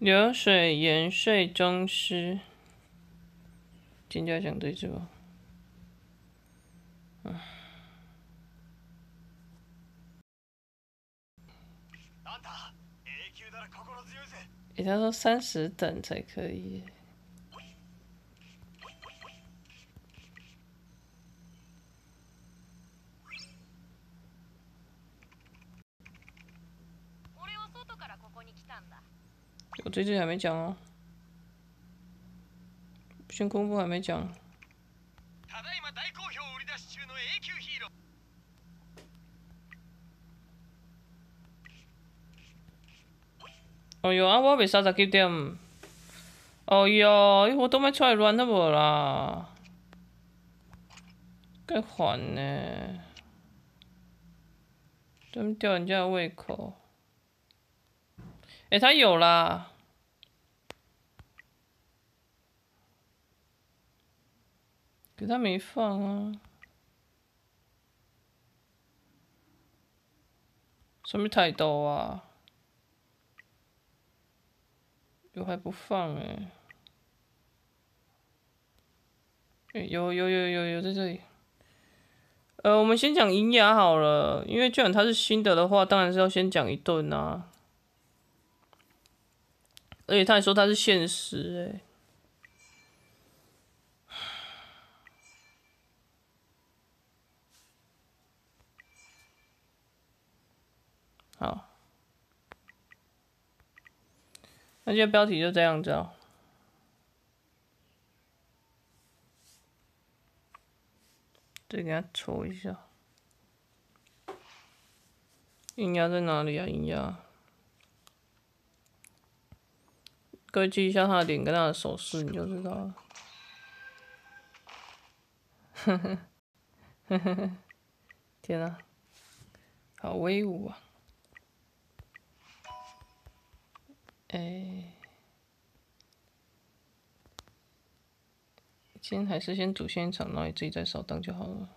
流水盐税中师，今天要讲这句吧。诶，他说三十等才可以。我这句还没讲哦，先公布还没讲。哦哟，啊，我未三十九点。哦哟，我都没出来乱了无啦？该烦呢，怎么吊人家胃口？哎，他有啦，可他没放啊，什么太多啊，有还不放哎，有有有有有在这里，呃，我们先讲银牙好了，因为既然它是新的的话，当然是要先讲一顿啊。而且他还说他是现实哎，好，那这标题就这样子哦，再给他抽一下，银牙在哪里啊？银牙。各位记一下他的脸跟他的手势，你就知道了。呵呵呵呵呵，天啊，好威武啊！哎，今天还是先主线一场，然后你自己再扫荡就好了。